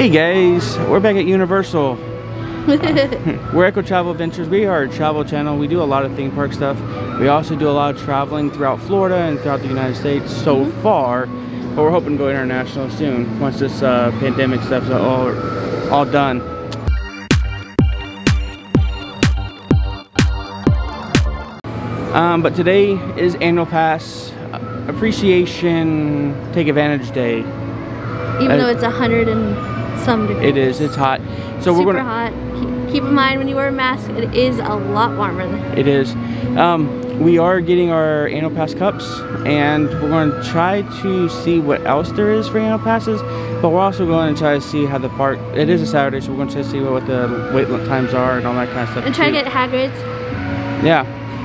Hey guys, we're back at Universal. we're Echo Travel Adventures. We are a travel channel. We do a lot of theme park stuff. We also do a lot of traveling throughout Florida and throughout the United States so mm -hmm. far. But we're hoping to go international soon once this uh, pandemic stuff's all, all done. Um, but today is Annual Pass Appreciation Take Advantage Day. Even uh, though it's a hundred and some degrees. It is. It's hot. So Super we're gonna hot. Keep, keep, in mind when you wear a mask, it is a lot warmer. Than it is. Um, we are getting our annual pass cups, and we're going to try to see what else there is for annual passes. But we're also going to try to see how the park. It is a Saturday, so we're going to try to see what the wait times are and all that kind of stuff. And try too. to get Hagrid's. Yeah.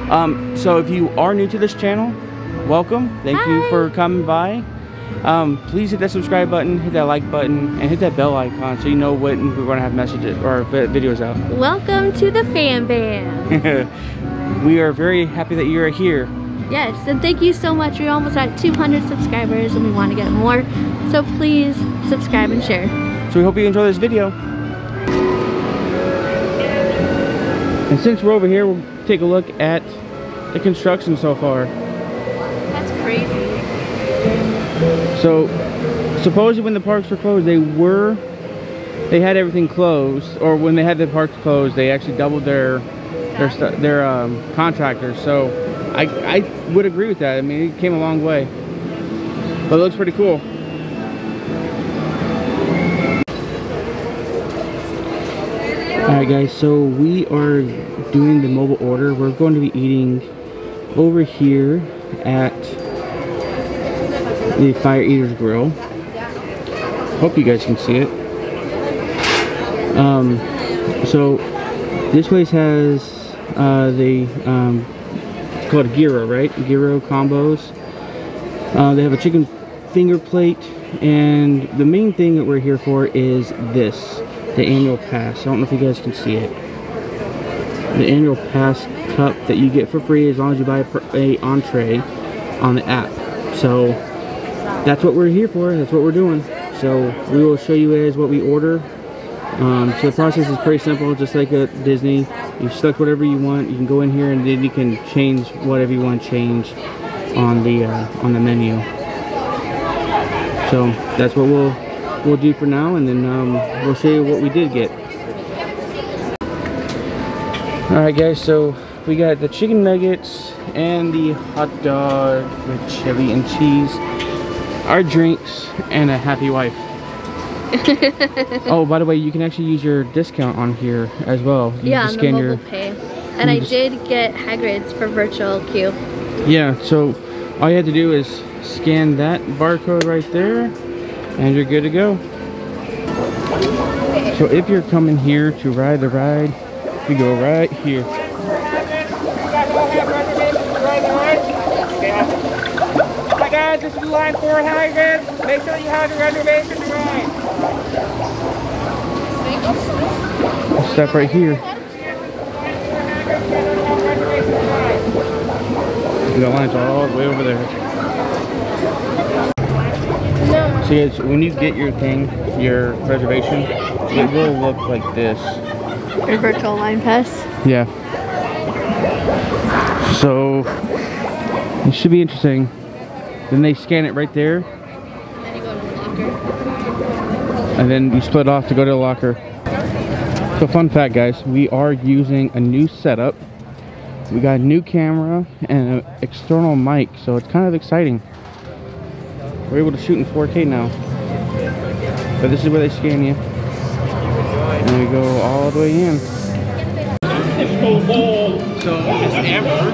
Um, so if you are new to this channel, welcome. Thank Hi. you for coming by. Um, please hit that subscribe button, hit that like button, and hit that bell icon so you know when we're going to have messages or videos out. Welcome to the Fam Bam. we are very happy that you're here. Yes, and thank you so much. We're almost at 200 subscribers and we want to get more. So please subscribe and share. So we hope you enjoy this video. And since we're over here, we'll take a look at the construction so far. That's crazy. So, supposedly when the parks were closed, they were, they had everything closed, or when they had the parks closed, they actually doubled their, their, their um, contractors. So, I, I would agree with that. I mean, it came a long way. But it looks pretty cool. Alright guys, so we are doing the mobile order. We're going to be eating over here at the Fire Eaters Grill. Hope you guys can see it. Um, so this place has uh, the um, it's called gyro, right? Gyro combos. Uh, they have a chicken finger plate, and the main thing that we're here for is this, the annual pass. I don't know if you guys can see it. The annual pass cup that you get for free as long as you buy a, a entree on the app. So that's what we're here for. That's what we're doing. So we will show you guys what we order. Um, so the process is pretty simple, just like at Disney. You select whatever you want. You can go in here and then you can change whatever you want to change on the uh, on the menu. So that's what we'll we'll do for now, and then um, we'll show you what we did get. All right, guys. So we got the chicken nuggets and the hot dog with chili and cheese our drinks, and a happy wife. oh, by the way, you can actually use your discount on here as well. You yeah, the mobile your, pay. And I did get Hagrid's for virtual queue. Yeah, so all you have to do is scan that barcode right there, and you're good to go. So if you're coming here to ride the ride, you go right here. Guys, this is line 4 Hagrid. Make sure you have your reservation right. Step right here. The line's all the way over there. So yes, when you get your thing, your reservation, it will look like this. Your virtual line pass? Yeah. So, it should be interesting. Then they scan it right there. And then you go to the locker. And then you split off to go to the locker. So fun fact guys, we are using a new setup. We got a new camera and an external mic, so it's kind of exciting. We're able to shoot in 4K now. But this is where they scan you. And we go all the way in. So it's Amber.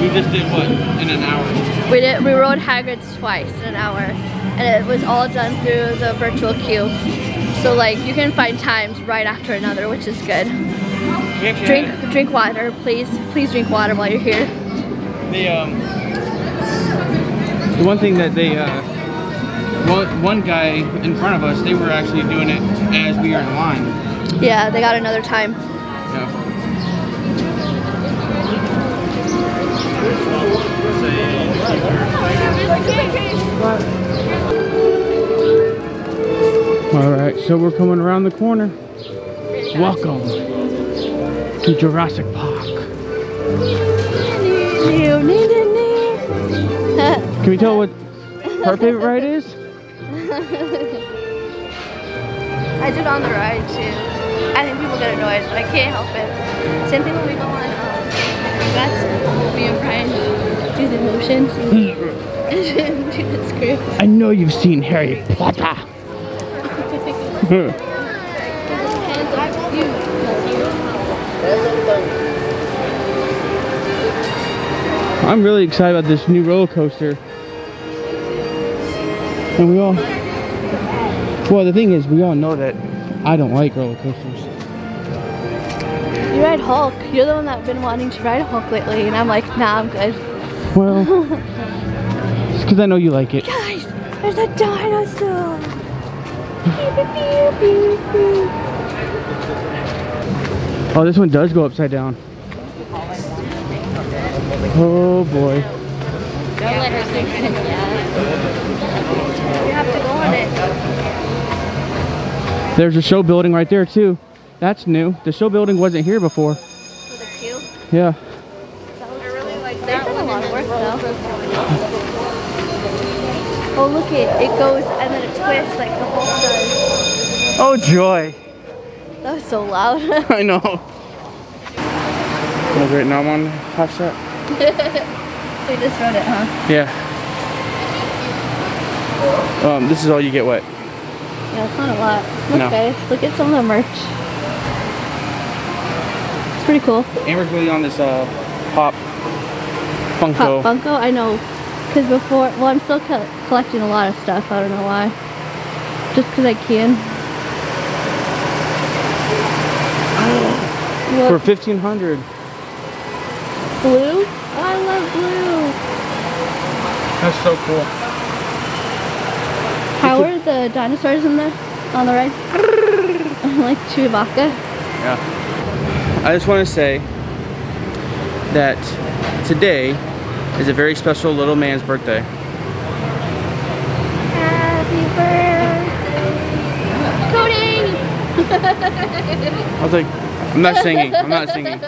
We just did what in an hour? We did. We rode Hagrid's twice in an hour, and it was all done through the virtual queue. So like you can find times right after another, which is good. Drink drink water, please. Please drink water while you're here. The um, the one thing that they uh, one one guy in front of us, they were actually doing it as we were in line. Yeah, they got another time. So we're coming around the corner. Welcome to Jurassic Park. Can we tell what her favorite ride is? I did on the ride too. I think people get annoyed, but I can't help it. Same thing when we go on um, that's me and Brian do the motions and do the script. I know you've seen Harry Potter. You. I'm really excited about this new roller coaster. And we all, well, the thing is, we all know that I don't like roller coasters. You ride Hulk. You're the one that's been wanting to ride Hulk lately, and I'm like, nah, I'm good. Well, it's because I know you like it. Guys, there's a dinosaur. Oh, this one does go upside down. Oh boy. Don't let her sink in You have to go on it. There's a show building right there too. That's new. The show building wasn't here before. For the queue. Yeah. I really like that. They've a lot of work though. Oh look it, it goes and then it twists like the whole. Oh joy. That was so loud. I know. Oh great, now I'm on hot shot. they just wrote it, huh? Yeah. Um, this is all you get wet. Yeah, it's not a lot. Look No. guys, look at some of the merch. It's pretty cool. Amber's really on this uh pop Pop Funko. Funko, I know. Because before, well, I'm still co collecting a lot of stuff. I don't know why. Just because I can. For 1500 blue? I love blue. That's so cool. How are the dinosaurs in the on the ride? like Chewbacca. Yeah. I just want to say that today is a very special little man's birthday. Happy birthday, Cody! I was like, I'm not singing. I'm not singing.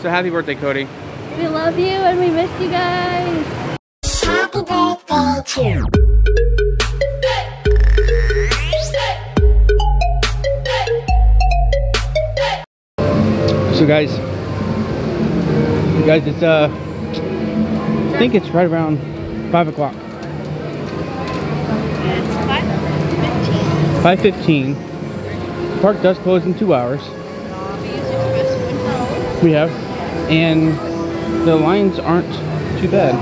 So happy birthday, Cody. We love you and we miss you guys. Happy birthday to you. So guys, guys, it's uh, I think it's right around five o'clock. It's 5:15. Five fifteen. Park does close in two hours. We have, and the lines aren't too bad.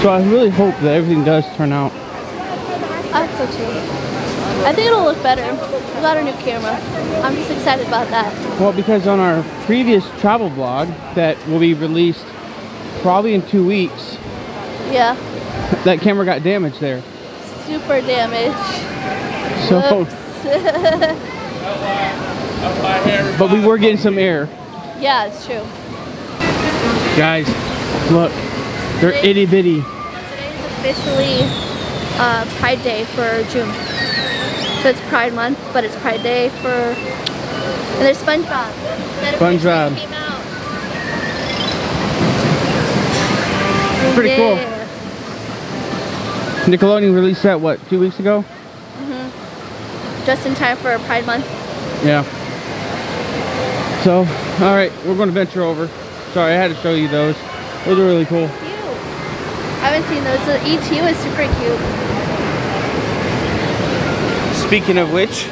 So I really hope that everything does turn out. I hope so too. I think it'll look better. We got a new camera. I'm just excited about that. Well, because on our previous travel vlog that will be released probably in two weeks, Yeah, that camera got damaged there. super damaged. So. but we were getting some air. yeah, it's true. Guys, look, they're itty bitty. Today's officially uh, Pride Day for June. So it's Pride Month, but it's Pride Day for. And there's SpongeBob. SpongeBob. Came out. Pretty cool. Nickelodeon released that, what, two weeks ago? Mhm. Just in time for Pride Month. Yeah. So, alright, we're going to venture over. Sorry, I had to show you those. Those are really cool. Cute. I haven't seen those. The ET is super cute. Speaking of which,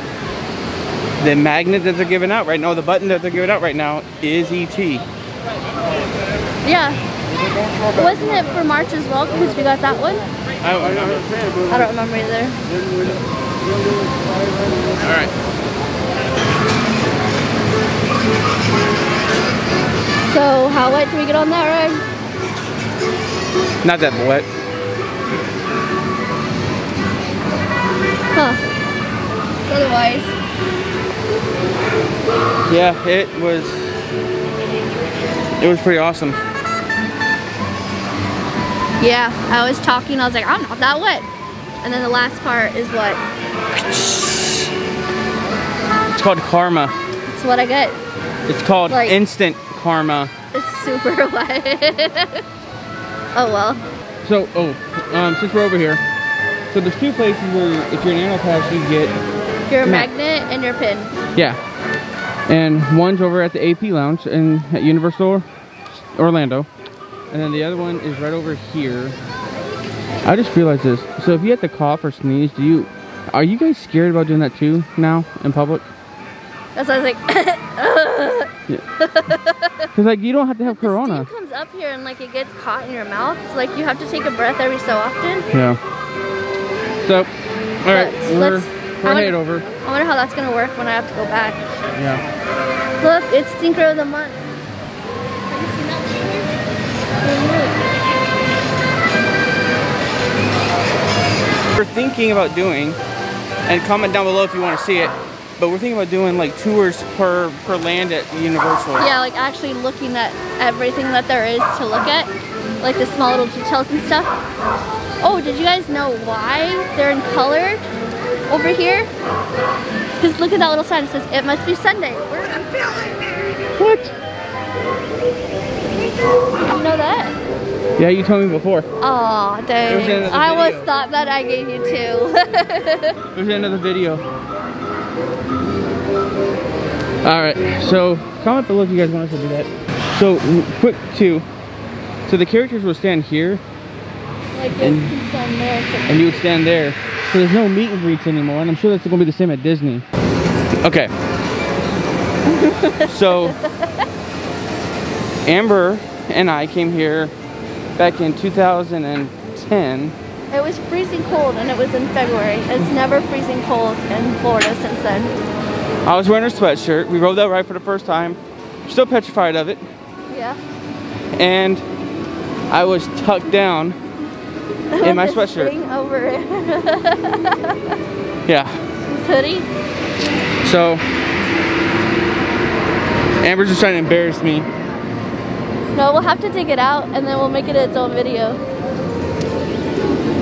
the magnet that they're giving out right now, the button that they're giving out right now is E ET. Yeah. Wasn't it for March as well? Because we got that one. I, I understand, I don't remember either. Alright. So how wet do we get on that ride? Not that wet. Huh. Otherwise, Yeah, it was, it was pretty awesome. yeah. I was talking. I was like, I'm not that wet. And then the last part is what? It's called karma. It's what I get. It's called Like- instant karma. It's super wet. oh well. So, oh, um, since we're over here, so there's two places where if you're an annual pass, you get, Your Ma- magnet and your pin. yeah. And one's over at the AP Lounge in at Universal Orlando. And then the other one is right over here. I just realized this. So if you have to cough or sneeze, do you, are you guys scared about doing that too now in public? That's why I was like, Cause like you don't have to have Corona. It comes up here and like it gets caught in your mouth. So like you have to take a breath every so often. Yeah. So, all right, Let's- we're we're I wanna- over. I wonder how that's gonna work when I have to go back. Yeah. Look, it's Stinker of the Month. You seen that picture? We're thinking about doing, and comment down below if you want to see it. But we're thinking about doing like tours per per land at Universal. Yeah, like actually looking at everything that there is to look at, like the small little details and stuff. Oh, did you guys know why they're in color over here? Because look at that little sign. It says it must be Sunday. We're in What? You know that? Yeah, you told me before. Was dang. I almost thought that I gave you two. There's another video. All right, so comment below if you guys want us to do that. So quick two. So the characters will stand here, like And- you stand there and you would stand there. So there's no meet and greets anymore, and I'm sure that's gonna be the same at Disney. Okay. so Amber and I came here back in 2010. It was freezing cold and it was in February. It's never freezing cold in Florida since then. I was wearing a sweatshirt. We rode that ride for the first time. Still petrified of it. Yeah. And I was tucked down in my sweatshirt. over it. Yeah. This hoodie. So Amber's just trying to embarrass me. No, we'll have to dig it out and then we'll make it its own video.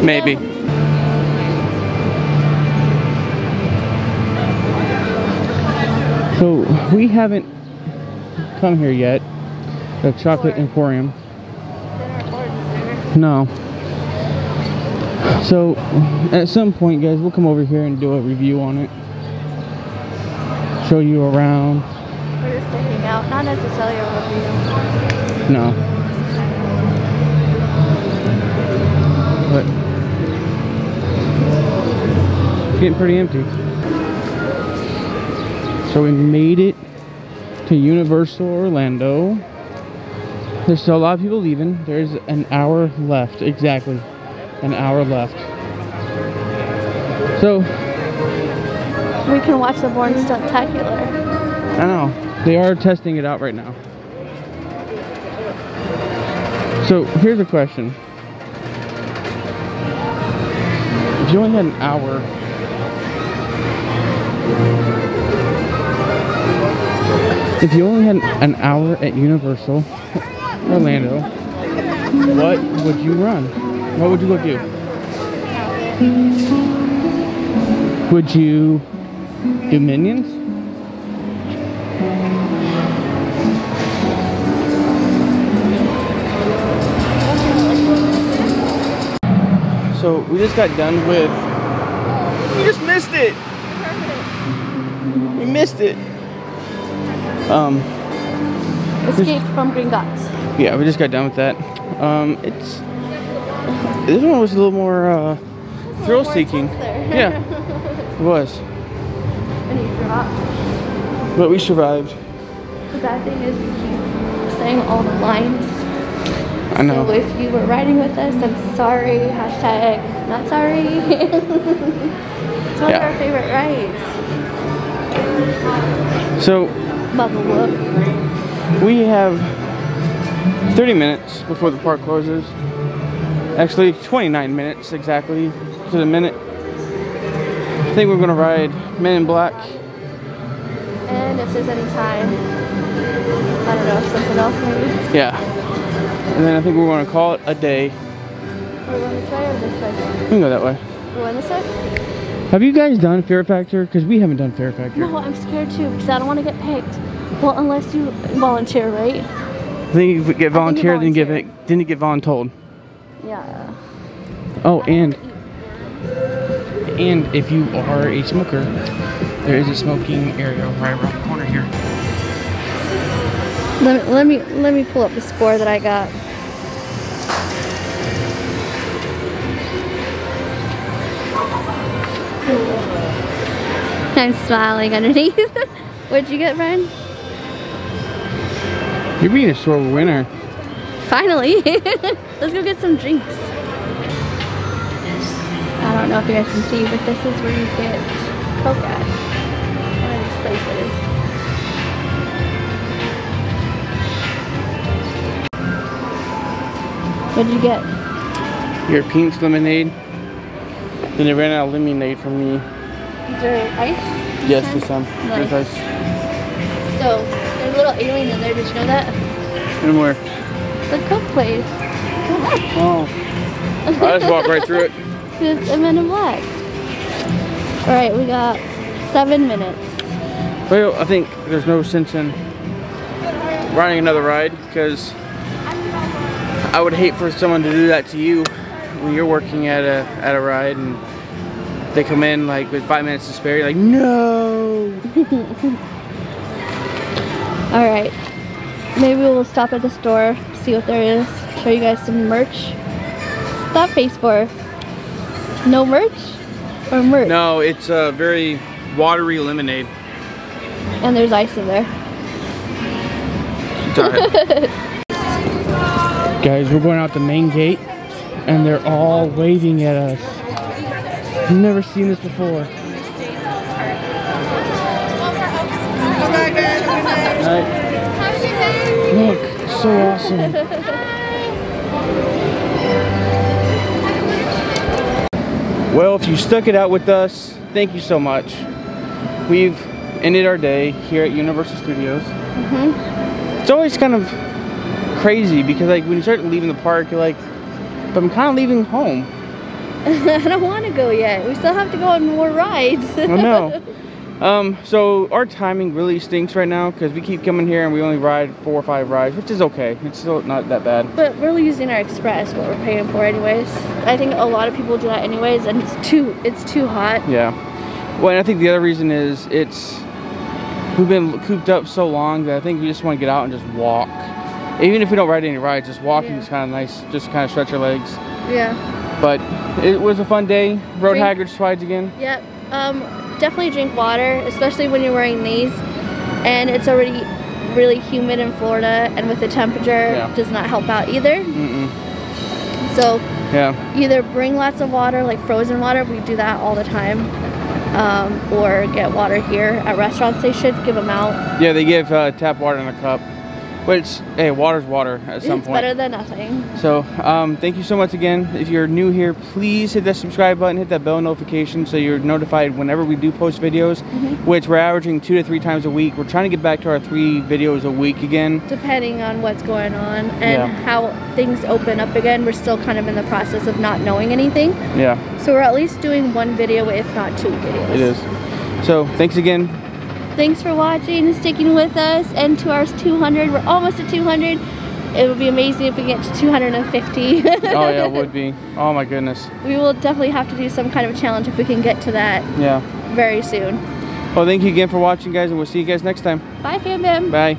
Maybe. So we haven't come here yet. The chocolate emporium. No. So at some point guys we'll come over here and do a review on it. Show you around. We're just digging out, not necessarily a review. No. Getting pretty empty. So we made it to Universal Orlando. There's still a lot of people leaving. There's an hour left, exactly. An hour left. So, We can watch the Bourne Stuntacular. I know. They are testing it out right now. So here's a question. If you only had an hour, if you only had an hour at Universal Orlando, what would you run? What would you go do? Would you do Minions? So we just got done with. We just missed it. We missed it. Um, Escape from Gringotts. yeah, we just got done with that. Um, it's this one was a little more uh, thrill seeking. more. Yeah, it was, And you dropped. but we survived. The bad thing is we keep saying all the lines. I know. So if you were riding with us, I'm sorry. Hashtag not sorry. it's one Yeah. of our favorite rides. So Bubble Whoop. we have 30 minutes before the park closes. Actually, 29 minutes exactly to the minute. I think we're gonna ride Men in Black. And if there's any time, I don't know, something else maybe. Yeah. And then I think we're gonna call it a day. We're going this way or this way? We can go that way. When this is? Have you guys done Fear Factor? Because we haven't done Fear Factor. No, I'm scared too because I don't want to get picked. Well, unless you volunteer, right? Then you get volunteer, then get volunteer. it, didn't get voluntold. Yeah. Oh, and and if you are a smoker, there is a smoking area right around the corner here. Let me let me let me pull up the score that I got. I'm smiling underneath. What'd you get, Brian? You're being a sore winner. Finally. Let's go get some drinks. I don't know if you guys can see, but this is where you get Coke at. One of these places. What'd you get? Your peach lemonade. Then they ran out of lemonade for me. Is there ice? Yes, this time. Nice. Um, there's ice. So, there's a little alien in there. Did you know that? And more. The Coke place. Oh. I just walked right through it. It's a Men in Black. Alright, we got seven minutes. Well, I think there's no sense in riding another ride because I would hate for someone to do that to you when you're working at a at a ride and they come in like with five minutes to spare. You're like, no. Alright. Maybe we'll stop at the store, see what there is, show you guys some merch. What's that face for? No merch? Or merch? No, it's a very watery lemonade. And there's ice in there. Guys, we're going out the main gate and they're all waving at us. I've never seen this before. Alright. Look, so awesome. Well, if you stuck it out with us, thank you so much. We've ended our day here at Universal Studios. Mm-hmm. It's always kind of crazy because like when you start leaving the park, you're like, but I'm kind of leaving home. I don't want to go yet. We still have to go on more rides. I know. Um, so our timing really stinks right now because we keep coming here and we only ride four or five rides, which is okay. It's still not that bad. But we're using our express, what we're paying for anyways. I think a lot of people do that anyways, and it's too it's too hot. Yeah. Well, and I think the other reason is it's we've been cooped up so long that I think we just want to get out and just walk. Even if we don't ride any rides, just walking Yeah. is kind of nice. Just kind of stretch your legs. Yeah. But it was a fun day. Rode Drink- Hagrid slides again. Yep. Um, definitely drink water, especially when you're wearing these. And it's already really humid in Florida, and with the temperature, Yeah. does not help out either. Mm-mm. So Yeah. either bring lots of water, like frozen water. We do that all the time. Um, or get water here at restaurants. They should give them out. Yeah, they give uh, tap water in a cup. But it's, hey, water's water at some point. it's point. better than nothing. So, um, thank you so much again. If you're new here, please hit that subscribe button, hit that bell notification so you're notified whenever we do post videos, Mm-hmm. which we're averaging two to three times a week. We're trying to get back to our three videos a week again. depending on what's going on and Yeah. how things open up again. We're still kind of in the process of not knowing anything. Yeah, So we're at least doing one video, if not two videos. it is. So, thanks again. Thanks for watching and sticking with us. And to our 200, we're almost at 200. It would be amazing if we get to 250. Oh, yeah, it would be. Oh, my goodness. we will definitely have to do some kind of challenge if we can get to that Yeah. very soon. Well, thank you again for watching, guys, and we'll see you guys next time. Bye, Fam Bam. Bye.